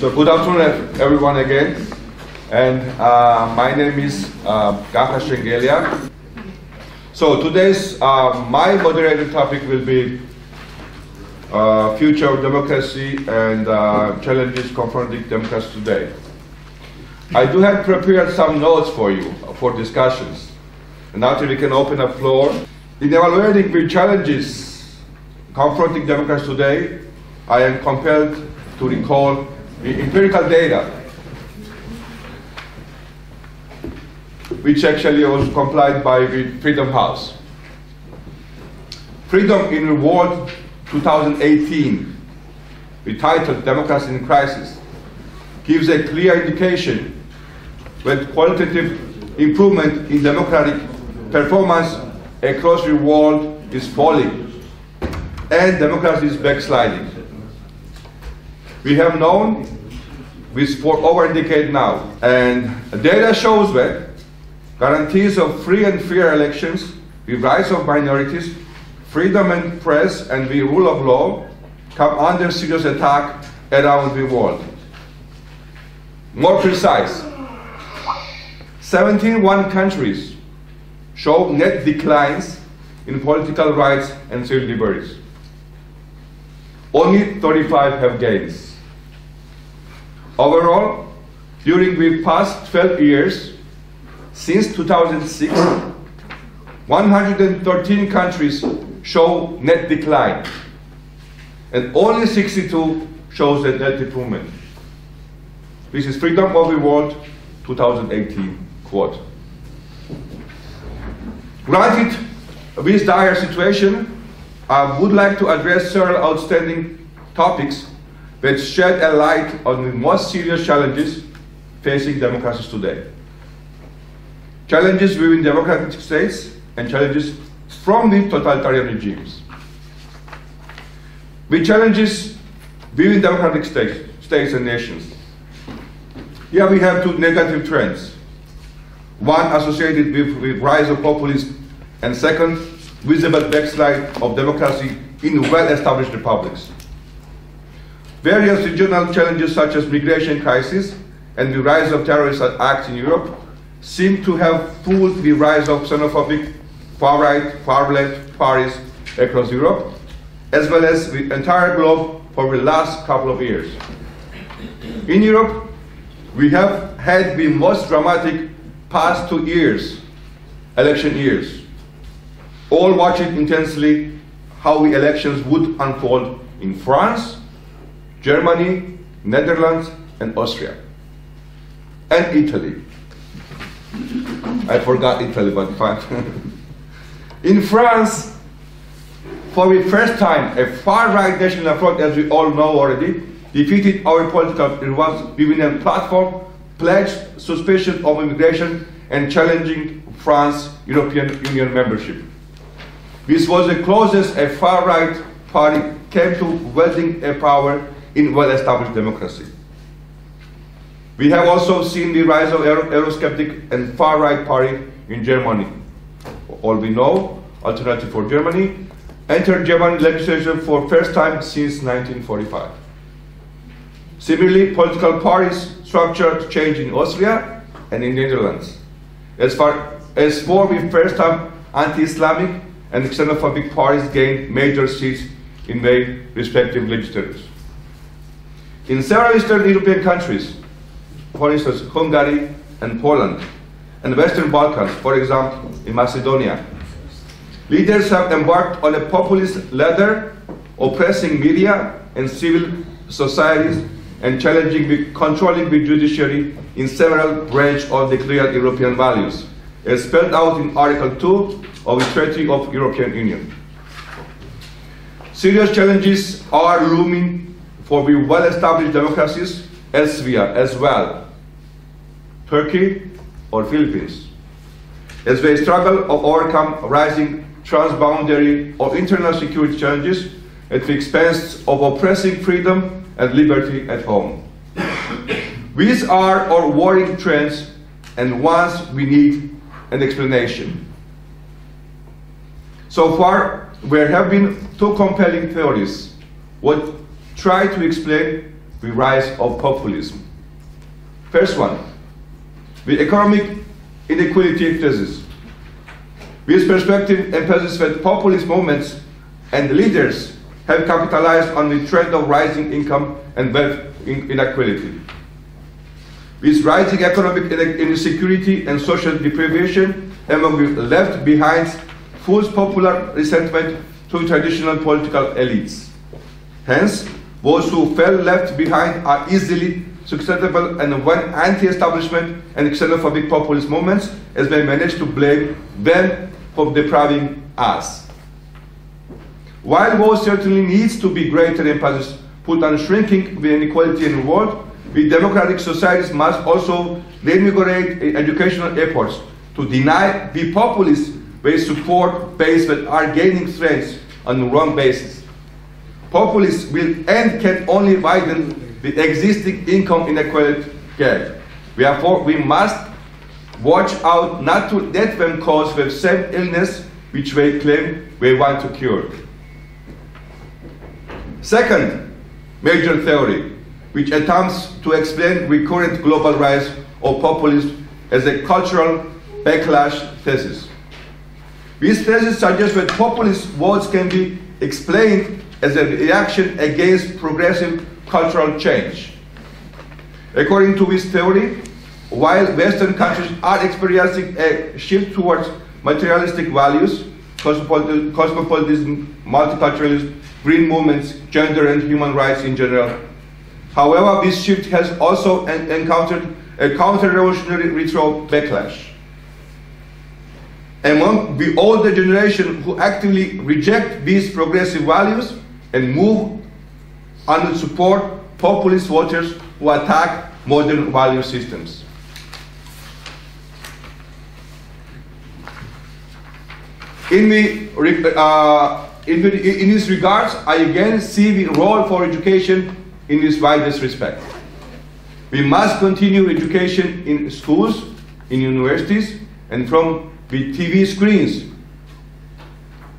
So good afternoon, everyone again. And uh, my name is uh, Kakha Shengelia. So today's uh, my moderated topic will be uh, future of democracy and uh, challenges confronting democracy today. I do have prepared some notes for you for discussions. And after we can open a floor. In evaluating the challenges confronting democracy today, I am compelled to recall the empirical data, which actually was complied by the Freedom House. Freedom in the World 2018, the title Democracy in Crisis, gives a clear indication that qualitative improvement in democratic performance across the world is falling and democracy is backsliding. We have known this for over a decade now, and data shows that guarantees of free and fair elections, the rights of minorities, freedom and press, and the rule of law come under serious attack around the world. More precise, 71 countries show net declines in political rights and civil liberties. Only 35 have gains. Overall, during the past 12 years, since 2006, 113 countries show net decline, and only 62 shows a net improvement. This is Freedom of the World 2018 quote. Granted this dire situation, I would like to address several outstanding topics that shed a light on the most serious challenges facing democracies today. Challenges within democratic states and challenges from the totalitarian regimes. The challenges within democratic states, states and nations. Here we have two negative trends. One associated with the rise of populism, and second, visible backslide of democracy in well-established republics. Various regional challenges such as migration crisis and the rise of terrorist acts in Europe seem to have fueled the rise of xenophobic, far-right, far-left parties across Europe, as well as the entire globe for the last couple of years. In Europe, we have had the most dramatic past two years, election years, all watching intensely how the elections would unfold in France, Germany, Netherlands, and Austria, and Italy. I forgot Italy, but fine. in France, for the first time, a far-right national front, as we all know already, defeated our political rivals within a platform pledged suspicion of immigration and challenging France's European Union membership. This was the closest a far-right party came to wielding a power in well-established democracy. We have also seen the rise of Eurosceptic and far-right party in Germany. All we know, Alternative for Germany, entered German legislature for first time since 1945. Similarly, political parties structure changed in Austria and in the Netherlands. As far as for the first time anti-Islamic and xenophobic parties gained major seats in their respective legislatures. In several Eastern European countries, for instance, Hungary and Poland, and Western Balkans, for example, in Macedonia, leaders have embarked on a populist ladder, oppressing media and civil societies and challenging the, controlling the judiciary in several branches of declared European values, as spelled out in Article 2 of the Treaty of European Union. Serious challenges are looming for the well-established democracies elsewhere as well, Turkey or Philippines, as they struggle to overcome rising transboundary or internal security challenges at the expense of oppressing freedom and liberty at home. These are our worrying trends and ones we need an explanation. So far, there have been two compelling theories what try to explain the rise of populism. First one, the economic inequality thesis. This perspective emphasizes that populist movements and leaders have capitalized on the trend of rising income and wealth inequality. With rising economic insecurity and social deprivation among the left behind fuels popular resentment to traditional political elites. Hence, those who fell left behind are easily susceptible and when anti-establishment and xenophobic populist movements as they manage to blame them for depriving us. While war certainly needs to be greater emphasis put on shrinking the inequality in the world, the democratic societies must also reinvigorate educational efforts to deny the populists they support base that are gaining strength on the wrong basis. Populists will and can only widen the existing income inequality gap. Therefore, we must watch out not to let them cause the same illness which they claim they want to cure. Second major theory, which attempts to explain recurrent global rise of populism as a cultural backlash thesis. This thesis suggests that populist votes can be explained as a reaction against progressive cultural change. According to this theory, while Western countries are experiencing a shift towards materialistic values, cosmopolitanism, multiculturalism, green movements, gender and human rights in general. However, this shift has also encountered a counter-revolutionary retro backlash. Among the older generation who actively reject these progressive values and move to support populist voters who attack modern value systems. In, the, uh, in, the, in this regards, I again see the role for education in this widest respect. We must continue education in schools, in universities, and from the TV screens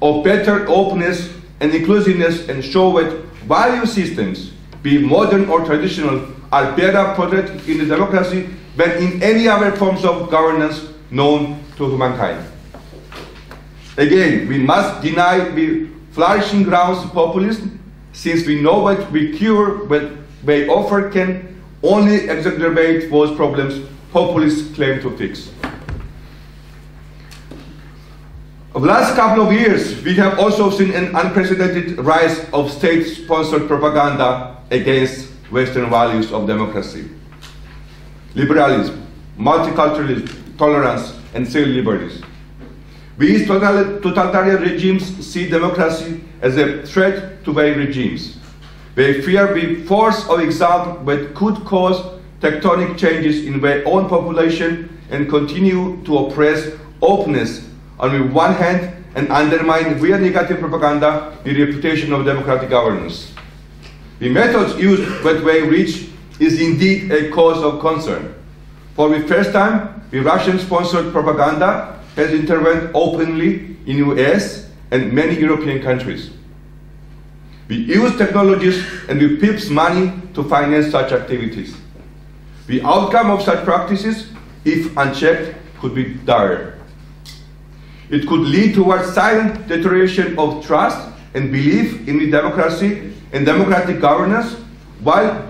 of better openness and inclusiveness and show that value systems, be modern or traditional, are better protected in the democracy than in any other forms of governance known to humankind. Again, we must deny the flourishing grounds of populism, since we know that we cure but they offer can only exacerbate those problems populists claim to fix. Over the last couple of years, we have also seen an unprecedented rise of state-sponsored propaganda against Western values of democracy. Liberalism, multiculturalism, tolerance, and civil liberties. These totalitarian regimes see democracy as a threat to their regimes. They fear the force of example that could cause tectonic changes in their own population and continue to oppress openness on the one hand and undermine via negative propaganda the reputation of democratic governance. The methods used that they reach is indeed a cause of concern. For the first time, the Russian-sponsored propaganda has intervened openly in US and many European countries. We use technologies and we PIP's money to finance such activities. The outcome of such practices, if unchecked, could be dire. It could lead towards silent deterioration of trust and belief in the democracy and democratic governance, while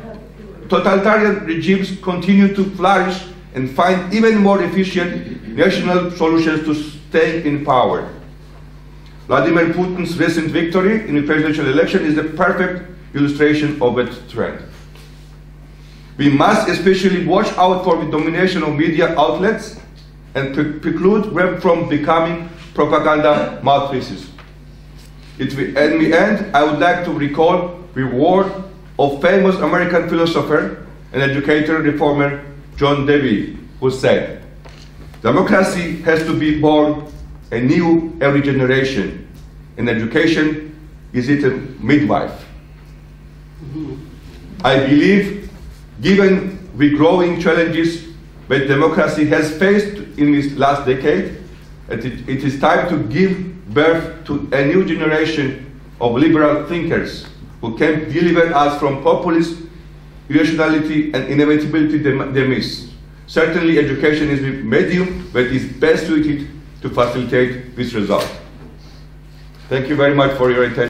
totalitarian regimes continue to flourish and find even more efficient national solutions to stay in power. Vladimir Putin's recent victory in the presidential election is the perfect illustration of that trend. We must especially watch out for the domination of media outlets and pre preclude them from becoming propaganda mouthpieces. in the end, I would like to recall the word of famous American philosopher and educator reformer John Dewey, who said, Democracy has to be born anew every generation. In education, is it a midwife? Mm-hmm. I believe, given the growing challenges that democracy has faced in this last decade, it, it is time to give birth to a new generation of liberal thinkers who can deliver us from populist irrationality, and inevitability miss. Certainly, education is the medium that is best suited to facilitate this result. Thank you very much for your attention.